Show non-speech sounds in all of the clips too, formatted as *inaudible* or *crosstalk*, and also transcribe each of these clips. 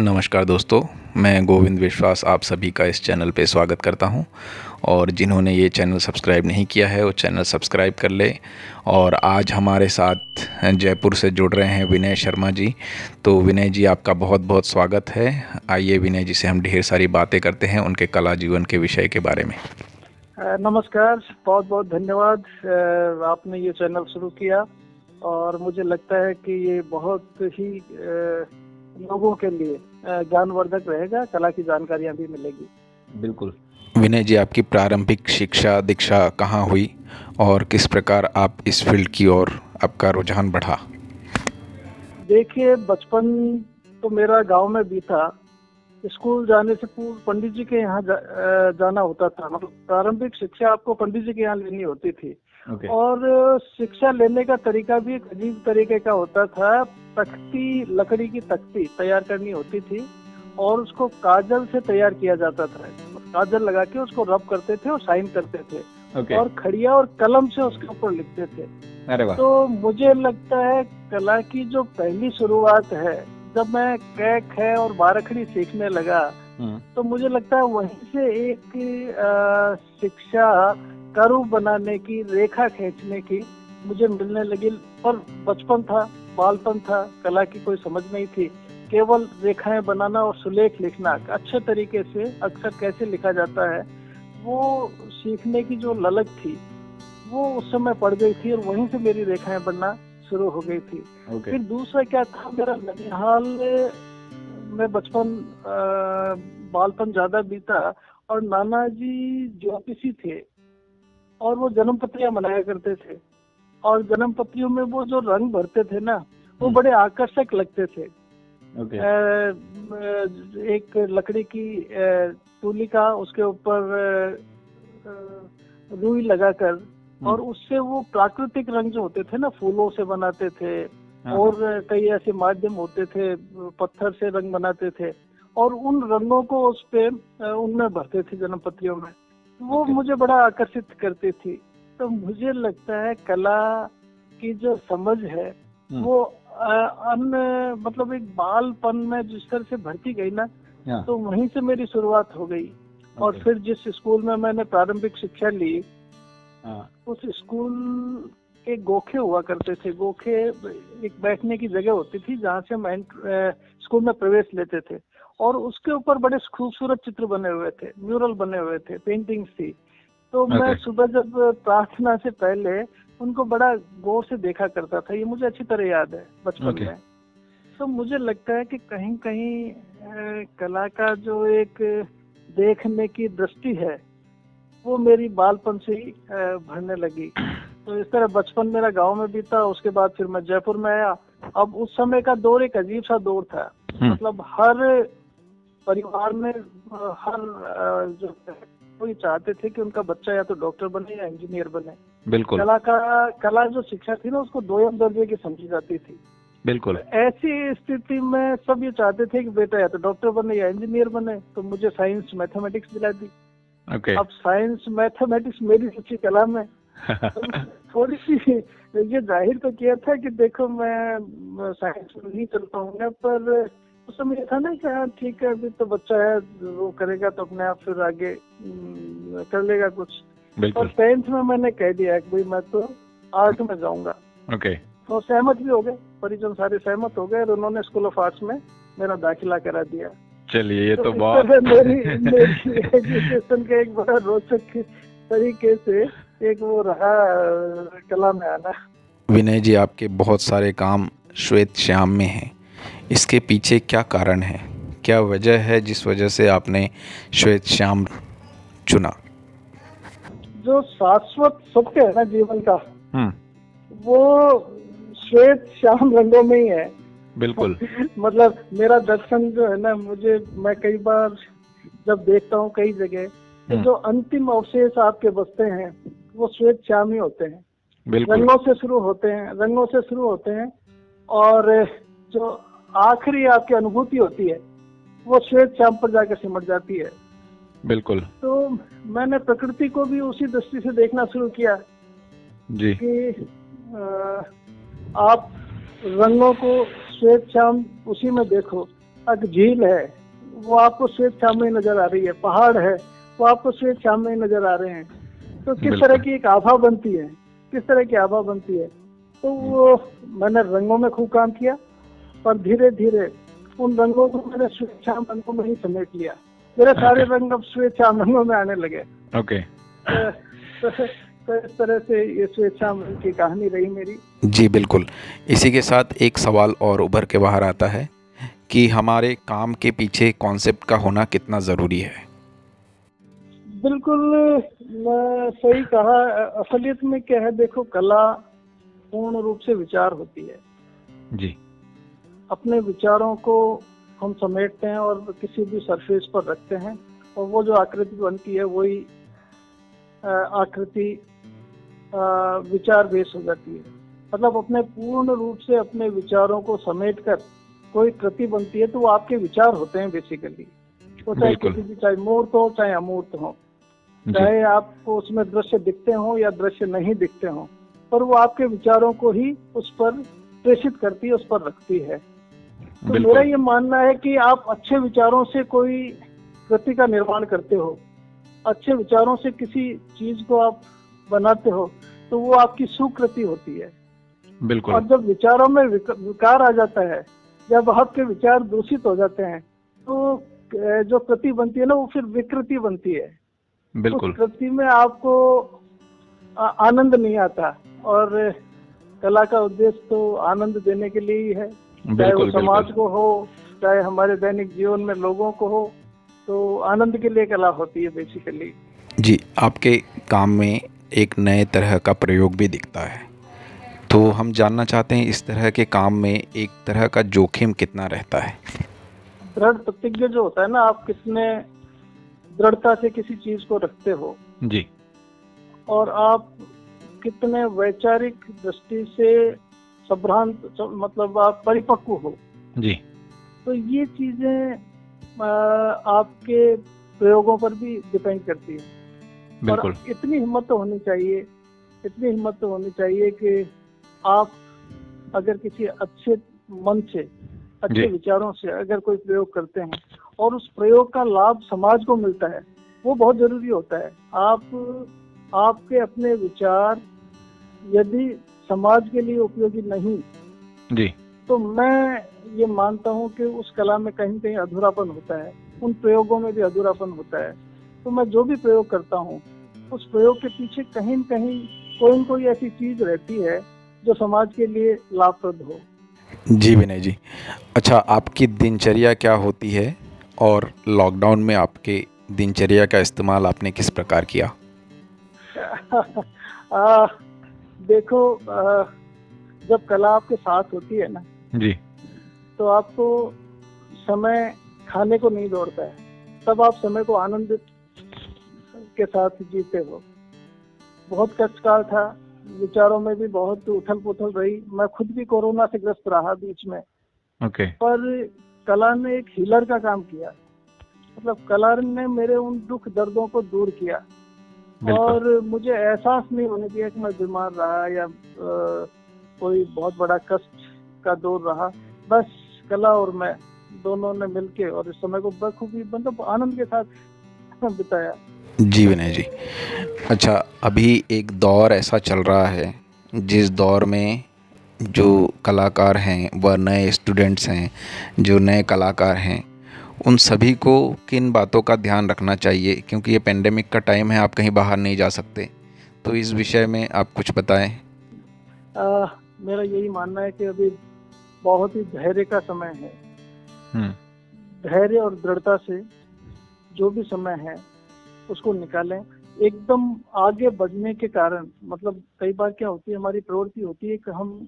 नमस्कार दोस्तों, मैं गोविंद विश्वास आप सभी का इस चैनल पे स्वागत करता हूँ। और जिन्होंने ये चैनल सब्सक्राइब नहीं किया है, वो चैनल सब्सक्राइब कर ले। और आज हमारे साथ जयपुर से जुड़ रहे हैं विनय शर्मा जी। तो विनय जी, आपका बहुत बहुत स्वागत है। आइए विनय जी से हम ढेर सारी बातें करते हैं उनके कला जीवन के विषय के बारे में। नमस्कार बहुत बहुत धन्यवाद आपने ये चैनल शुरू किया। और मुझे लगता है कि ये बहुत ही लोगों के लिए ज्ञानवर्धक रहेगा कला की जानकारियाँ भी मिलेगी। बिल्कुल। विनय जी आपकी प्रारंभिक शिक्षा दीक्षा कहाँ हुई और किस प्रकार आप इस फ़ील्ड की ओर आपका रुझान बढ़ा? देखिए बचपन तो मेरा गाँव में बीता स्कूल जाने से पूर्व पंडित जी के यहाँ जा, जाना होता था। मतलब प्रारंभिक शिक्षा आपको पंडित जी के यहाँ लेनी होती थी। Okay. और शिक्षा लेने का तरीका भी एक अजीब तरीके का होता था तख्ती लकड़ी की तख्ती तैयार करनी होती थी और उसको काजल से तैयार किया जाता था काजल लगा के उसको रब करते थे और साइन करते थे okay. और खड़िया और कलम से उसके ऊपर लिखते थे अरे तो मुझे लगता है कला की जो पहली शुरुआत है जब मैं कैक है और बारखड़ी सीखने लगा हम्म। तो मुझे लगता है वहीं से एक शिक्षा करु बनाने की रेखा खींचने की मुझे मिलने लगी पर बचपन था बालपन था कला की कोई समझ नहीं थी केवल रेखाएँ बनाना और सुलेख लिखना अच्छे तरीके से अक्सर कैसे लिखा जाता है वो सीखने की जो ललक थी वो उस समय पड़ गई थी और वहीं से मेरी रेखाएँ बनना शुरू हो गई थी okay. फिर दूसरा क्या था मेरा ननिहाल में बचपन बालपन ज़्यादा बीता और नाना जी ज्योतिषी थे और वो जन्म पत्रियाँ मनाया करते थे और जन्म पत्रियों में वो जो रंग भरते थे ना वो हम्म। बड़े आकर्षक लगते थे okay. एक लकड़ी की तुलिका उसके ऊपर रुई लगाकर और हम्म। उससे वो प्राकृतिक रंग जो होते थे ना फूलों से बनाते थे हाँ। और कई ऐसे माध्यम होते थे पत्थर से रंग बनाते थे और उन रंगों को उस पे उनमें भरते थे जन्म पत्रियों में वो मुझे बड़ा आकर्षित करती थी तो मुझे लगता है कला की जो समझ है हम्म। वो अन्य मतलब एक बालपन में जिस तरह से भरती गई ना हाँ। तो वहीं से मेरी शुरुआत हो गई और फिर जिस स्कूल में मैंने प्रारंभिक शिक्षा ली हाँ। उस स्कूल के गोखे हुआ करते थे गोखे एक बैठने की जगह होती थी जहाँ से हम स्कूल में प्रवेश लेते थे और उसके ऊपर बड़े खूबसूरत चित्र बने हुए थे म्यूरल बने हुए थे पेंटिंग्स थी तो okay. मैं सुबह जब प्रार्थना से पहले उनको बड़ा गौर से देखा करता था ये मुझे अच्छी तरह याद है बचपन okay. में तो मुझे लगता है कि कहीं कहीं कला का जो एक देखने की दृष्टि है वो मेरी बालपन से ही भरने लगी तो इस तरह बचपन मेरा गाँव में बीता उसके बाद फिर मैं जयपुर में आया अब उस समय का दौर एक अजीब सा दौर था हम्म। मतलब हर परिवार में हर जो कोई चाहते थे कि उनका बच्चा या तो डॉक्टर बने या इंजीनियर बने। बिल्कुल। कला का कला जो शिक्षा थी ना उसको दोयम दर्जे की समझी जाती थी। बिल्कुल। ऐसी स्थिति में सब ये चाहते थे कि बेटा या तो डॉक्टर बने या इंजीनियर बने तो मुझे साइंस मैथमेटिक्स दिला दी। okay. अब साइंस मैथमेटिक्स मेरी रुचि कला में। *laughs* थोड़ी सी ये ज़ाहिर तो किया था कि देखो मैं साइंस में नहीं चल पाऊँगा पर उस समय था ना कि हाँ ठीक है अभी तो बच्चा है वो करेगा तो अपने आप फिर आगे कर लेगा कुछ। और टेंथ में मैंने कह दिया कि भाई मैं तो आर्ट में जाऊँगा। ओके तो सहमत भी हो गए परिजन सारे सहमत हो गए और उन्होंने स्कूल ऑफ़ आर्ट्स में मेरा दाखिला करा दिया। चलिए ये तो, तो बहुत मेरी एजुकेशन का एक बड़ा रोचक तरीके से एक वो रहा कला में आना। विनय जी आपके बहुत सारे काम श्वेत श्याम में हैं। इसके पीछे क्या कारण है? क्या वजह है जिस वजह से आपने श्वेत श्याम चुना? जो शाश्वत सत्य है ना जीवन का हम्म। वो श्वेत श्याम रंगों में ही है। बिल्कुल। *laughs* मतलब मेरा दर्शन जो है ना मुझे मैं कई बार जब देखता हूँ कई जगह तो हम्म। जो अंतिम अवशेष आपके बसते हैं वो श्वेत श्याम ही होते हैं। रंगों से शुरू होते हैं रंगों से शुरू होते हैं और जो आखिरी आपकी अनुभूति होती है वो श्वेत श्याम पर जाकर सिमट जाती है। बिल्कुल। तो मैंने प्रकृति को भी उसी दृष्टि से देखना शुरू किया जी। कि आप रंगों को श्वेत श्याम उसी में देखो। एक झील है वो आपको श्वेत श्याम में नज़र आ रही है। पहाड़ है वो आपको श्वेत श्याम में नज़र आ रहे हैं। तो किस तरह की एक आभा बनती है किस तरह की आभा बनती है? तो वो मैंने रंगों में खूब काम किया। पर धीरे धीरे उन रंगों को मैंने श्याम रंगों में ही समेट लिया। मेरे सारे रंग अब श्याम रंगों में आने लगे। ओके तो, तो, इस तरह से ये श्याम रंग की कहानी रही मेरी। जी बिल्कुल। इसी के साथ एक सवाल और उभर के बाहर आता है कि हमारे काम के पीछे कॉन्सेप्ट का होना कितना ज़रूरी है? बिल्कुल मैं सही कहा। असलियत में क्या है देखो कला पूर्ण रूप से विचार होती है। जी। अपने विचारों को हम समेटते हैं और किसी भी सरफेस पर रखते हैं और वो जो आकृति बनती है वही आकृति विचार बेस हो जाती है। मतलब अपने पूर्ण रूप से अपने विचारों को समेट कर कोई कृति बनती है तो वो आपके विचार होते हैं बेसिकली वो चाहे किसी भी चाहे मूर्त हो चाहे अमूर्त हो। चाहे आपको उसमें दृश्य दिखते हो या दृश्य नहीं दिखते हो पर वो आपके विचारों को ही उस पर प्रेषित करती है उस पर रखती है। तो मेरा ये मानना है कि आप अच्छे विचारों से कोई कृति का निर्माण करते हो अच्छे विचारों से किसी चीज़ को आप बनाते हो तो वो आपकी सुकृति होती है। बिल्कुल। और जब विचारों में विकार आ जाता है जब आपके विचार दूषित हो जाते हैं तो जो कृति बनती है ना वो फिर विकृति बनती है। बिल्कुल। उस कृति में आपको आनंद नहीं आता। और कला का उद्देश्य तो आनंद देने के लिए ही है। चाहे वो समाज को हो चाहे हमारे दैनिक जीवन में लोगों को हो तो आनंद के लिए कला होती है बेसिकली जी आपके काम में एक नए तरह का प्रयोग भी दिखता है। तो हम जानना चाहते हैं इस तरह के काम में एक तरह का जोखिम कितना रहता है? दृढ़ प्रतिज्ञ जो होता है ना आप कितने दृढ़ता से किसी चीज़ को रखते हो? जी। और आप कितने वैचारिक दृष्टि से संभ्रांत मतलब आप परिपक्व हो। जी। तो ये चीज़ें आपके प्रयोगों पर भी डिपेंड करती है। बिल्कुल। और इतनी हिम्मत तो होनी चाहिए इतनी हिम्मत तो होनी चाहिए कि आप अगर किसी अच्छे मन से अच्छे विचारों से अगर कोई प्रयोग करते हैं और उस प्रयोग का लाभ समाज को मिलता है वो बहुत ज़रूरी होता है। आप आपके अपने विचार यदि समाज के लिए उपयोगी नहीं। जी। तो मैं ये मानता हूँ कि उस कला में कहीं कहीं अधूरापन होता है उन प्रयोगों में भी अधूरापन होता है। तो मैं जो भी प्रयोग करता हूँ उस प्रयोग के पीछे कहीं न कहीं कोई न कोई ऐसी चीज़ रहती है जो समाज के लिए लाभप्रद हो। जी विनय जी। अच्छा आपकी दिनचर्या क्या होती है और लॉकडाउन में आपके दिनचर्या का इस्तेमाल आपने किस प्रकार किया? *laughs* आ, देखो आ, जब कला आपके साथ होती है ना जी। तो आपको समय खाने को नहीं दौड़ता है। तब आप समय को आनंद के साथ जीते हो। बहुत कष्टकाल था विचारों में भी बहुत उथल पुथल रही। मैं खुद भी कोरोना से ग्रस्त रहा बीच में। ओके। पर कला ने एक हीलर का काम किया। मतलब कला ने मेरे उन दुख दर्दों को दूर किया। और मुझे एहसास नहीं होने दिया कि मैं बीमार रहा या कोई बहुत बड़ा कष्ट का दौर रहा। बस कला और मैं दोनों ने मिलके और इस समय को बखूबी मतलब आनंद के साथ *laughs* बिताया। जी विनय जी। अच्छा अभी एक दौर ऐसा चल रहा है जिस दौर में जो कलाकार हैं वह नए स्टूडेंट्स हैं जो नए कलाकार हैं उन सभी को किन बातों का ध्यान रखना चाहिए? क्योंकि ये पेंडेमिक का टाइम है आप कहीं बाहर नहीं जा सकते। तो इस विषय में आप कुछ बताएँ। अ, मेरा यही मानना है कि अभी बहुत ही धैर्य का समय है। हम्म, धैर्य और दृढ़ता से जो भी समय है उसको निकालें। एकदम आगे बढ़ने के कारण मतलब कई बार क्या होती है हमारी प्रवृत्ति होती है कि हम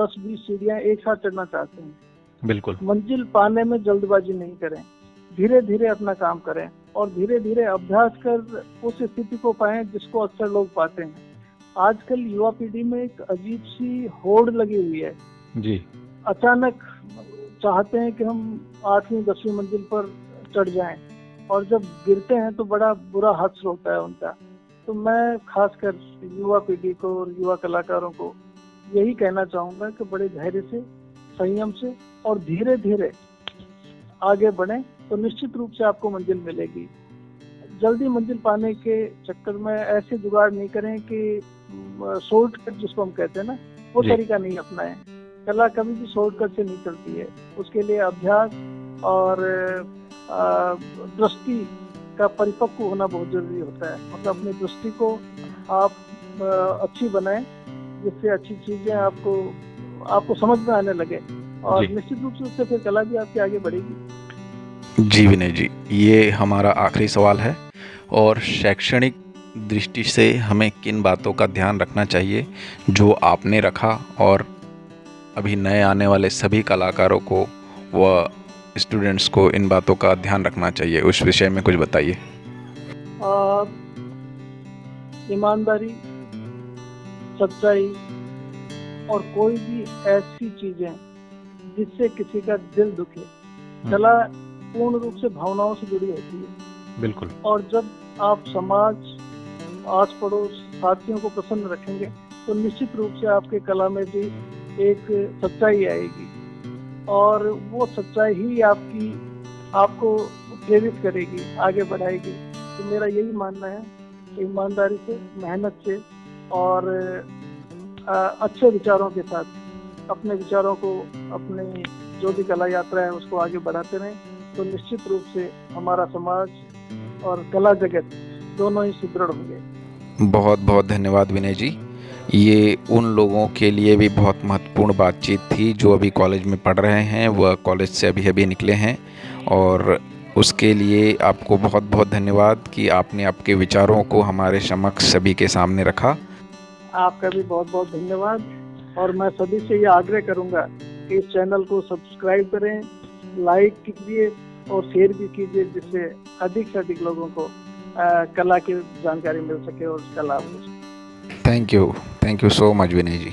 10-20 सीढ़ियाँ एक साथ चढ़ना चाहते हैं। बिल्कुल। मंजिल पाने में जल्दबाजी नहीं करें। धीरे धीरे अपना काम करें और धीरे धीरे अभ्यास कर उस स्थिति को पाए जिसको अक्सर लोग पाते हैं। आजकल युवा पीढ़ी में एक अजीब सी होड़ लगी हुई है। जी। अचानक चाहते हैं कि हम आठवीं दसवीं मंजिल पर चढ़ जाएँ और जब गिरते हैं तो बड़ा बुरा हादसा होता है उनका। तो मैं खासकर युवा पीढ़ी को और युवा कलाकारों को यही कहना चाहूँगा कि बड़े धैर्य से संयम से और धीरे धीरे आगे बढ़े तो निश्चित रूप से आपको मंजिल मिलेगी। जल्दी मंजिल पाने के चक्कर में ऐसे जुगाड़ नहीं करें कि शॉर्टकट जिसको हम कहते हैं ना वो तरीका नहीं अपनाएँ। कला कभी भी शॉर्टकट से नहीं चलती है। उसके लिए अभ्यास और दृष्टि का परिपक्व होना बहुत ज़रूरी होता है। मतलब अपनी दृष्टि को आप अच्छी बनाएँ जिससे अच्छी चीज़ें आपको आपको समझ में आने लगे और निश्चित रूप से उससे फिर कला भी आपकी आगे बढ़ेगी। जी विनय जी ये हमारा आखिरी सवाल है और शैक्षणिक दृष्टि से हमें किन बातों का ध्यान रखना चाहिए जो आपने रखा और अभी नए आने वाले सभी कलाकारों को व स्टूडेंट्स को इन बातों का ध्यान रखना चाहिए? उस विषय में कुछ बताइए। ईमानदारी सच्चाई और कोई भी ऐसी चीज़ें जिससे किसी का दिल दुखे। हम्म। कला पूर्ण रूप से भावनाओं से जुड़ी होती है। बिल्कुल। और जब आप समाज आस पड़ोस साथियों को प्रसन्न रखेंगे तो निश्चित रूप से आपके कला में भी एक सच्चाई आएगी। और वो सच्चाई ही आपकी आपको प्रेरित करेगी आगे बढ़ाएगी। तो मेरा यही मानना है। ईमानदारी से मेहनत से और अच्छे विचारों के साथ, अपने विचारों को, अपने जो भी कला यात्रा है उसको आगे बढ़ाते रहें तो निश्चित रूप से हमारा समाज और कला जगत दोनों ही सुदृढ़ होंगे। बहुत बहुत धन्यवाद विनय जी। ये उन लोगों के लिए भी बहुत महत्वपूर्ण बातचीत थी जो अभी कॉलेज में पढ़ रहे हैं, वह कॉलेज से अभी अभी निकले हैं। और उसके लिए आपको बहुत बहुत धन्यवाद कि आपने आपके विचारों को हमारे समक्ष सभी के सामने रखा। आपका भी बहुत बहुत धन्यवाद। और मैं सभी से ये आग्रह करूँगा कि इस चैनल को सब्सक्राइब करें लाइक कीजिए और शेयर भी कीजिए जिससे अधिक से अधिक लोगों को आ, कला की जानकारी मिल सके और उसका लाभ मिल सके। Thank you thank you so much Vinay ji